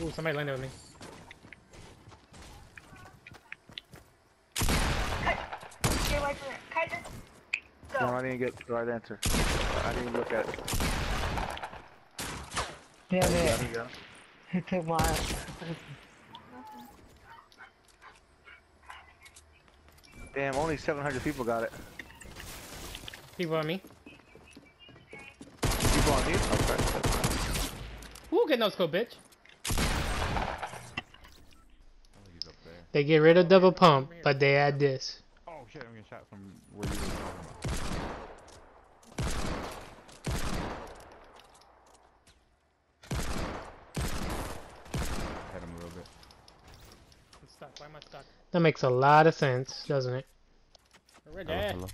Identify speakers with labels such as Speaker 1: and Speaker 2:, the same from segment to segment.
Speaker 1: Ooh, somebody landed with me.
Speaker 2: Get away from
Speaker 3: No, I didn't get the right answer. I didn't look at it.
Speaker 4: Damn
Speaker 3: There
Speaker 4: it.
Speaker 3: you go.
Speaker 4: He took mine.
Speaker 3: Damn, only 700 people got it.
Speaker 1: People on me.
Speaker 3: People on you? Okay.
Speaker 1: Ooh, get no scope, bitch.
Speaker 5: I think he's up there.
Speaker 1: They get rid of double pump, but they add this.
Speaker 5: Oh shit, I'm getting shot from where you were talking about. Hit him a little bit.
Speaker 1: I'm stuck. Why am I stuck? That makes a lot of sense, doesn't it? Where
Speaker 5: Hello, hello.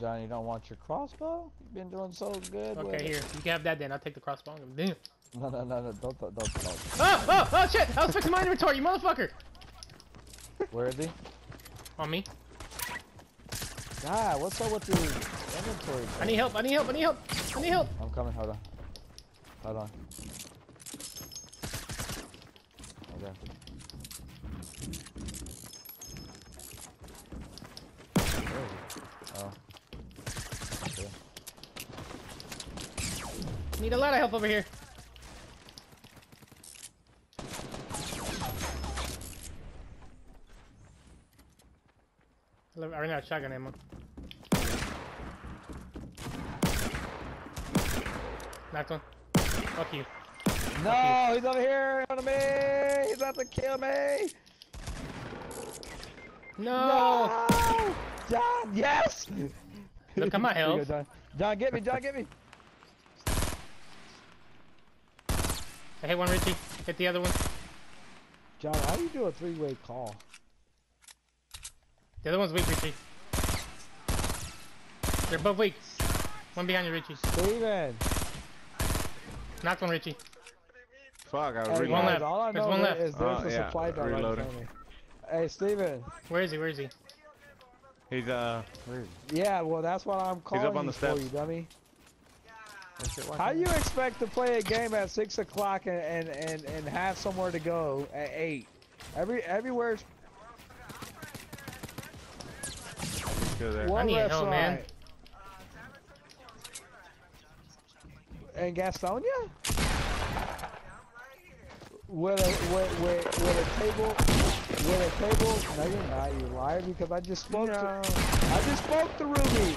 Speaker 6: Johnny, you don't want your crossbow? You've been doing so good with
Speaker 1: Okay,
Speaker 6: it.
Speaker 1: here. You can have that then. I'll take the crossbow. Damn.
Speaker 6: No, no, no, no, don't, don't, don't.
Speaker 1: Oh, oh, oh, shit! I was fixing my inventory, you motherfucker!
Speaker 6: Where is he?
Speaker 1: On me.
Speaker 6: God, what's up with your inventory?
Speaker 1: I need help, I need help, I need help! I need help!
Speaker 6: I'm coming, hold on. Hold on. Okay. Where is he? Oh. Okay.
Speaker 1: Need a lot of help over here. I ran out of shotgun ammo. Knocked one. Fuck you.
Speaker 6: No, he's over here in front of me! He's about to kill me!
Speaker 1: No!
Speaker 6: No! John, yes!
Speaker 1: Look at my health.
Speaker 6: John. John, get me, John, get me!
Speaker 1: I hit one Richie. Hit the other one.
Speaker 6: John, how do you do a three-way call?
Speaker 1: The other one's weak, Richie. They're both weak. One behind you, Richie.
Speaker 6: Steven!
Speaker 1: Knocked one, Richie.
Speaker 5: Fuck, I was
Speaker 6: Hey,
Speaker 1: one
Speaker 5: reloading.
Speaker 1: left.
Speaker 6: all I
Speaker 1: There's
Speaker 6: know
Speaker 1: one
Speaker 6: is
Speaker 1: left.
Speaker 6: there's
Speaker 5: Oh,
Speaker 6: a
Speaker 5: yeah,
Speaker 6: supply drop
Speaker 5: reloading.
Speaker 6: front. Hey, Steven.
Speaker 1: Where is he? Where is he?
Speaker 5: He's uh, where is he?
Speaker 6: Yeah, well, that's what I'm calling
Speaker 5: up on
Speaker 6: you
Speaker 5: the
Speaker 6: for, you dummy.
Speaker 5: Shit,
Speaker 6: How
Speaker 5: out.
Speaker 6: you expect to play a game at 6 o'clock and, and, and, and have somewhere to go at 8? Every Everywhere's
Speaker 5: Still there.
Speaker 6: one
Speaker 1: need help, man.
Speaker 6: restaurant. In Gastonia? With a with, with, with a table with a table no you're not you liar because I just spoke to I just spoke to Ruby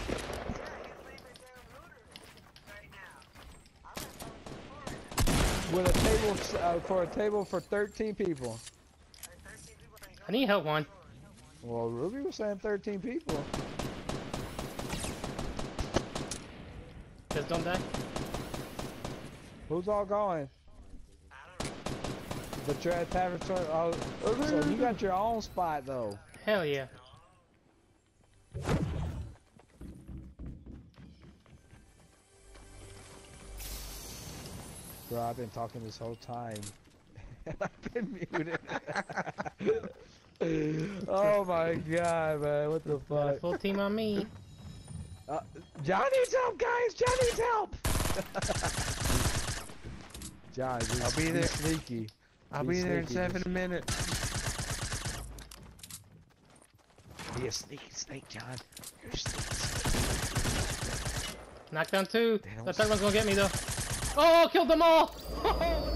Speaker 6: with a table uh, for a table for 13 people
Speaker 1: I need help, one.
Speaker 6: well Ruby was saying 13 people
Speaker 1: Just don't die.
Speaker 6: who's all going but you're at Tavern oh, so you got your own spot though
Speaker 1: Hell yeah.
Speaker 6: Bro, I've been talking this whole time. and I've been muted. oh my god, man. What the
Speaker 1: Got a
Speaker 6: fuck?
Speaker 1: full team on me.
Speaker 6: Uh, John needs help, guys! John needs help! John, be,
Speaker 5: I'll be
Speaker 6: be
Speaker 5: there.
Speaker 6: sneaky.
Speaker 5: I'll
Speaker 6: Be
Speaker 5: be there in seven
Speaker 6: just-
Speaker 5: minutes.
Speaker 6: Be a sneaky snake, John. You're sneaky
Speaker 1: Knocked down two.
Speaker 6: Damn.
Speaker 1: The third one's gonna get me though. Oh, killed them all! Oh,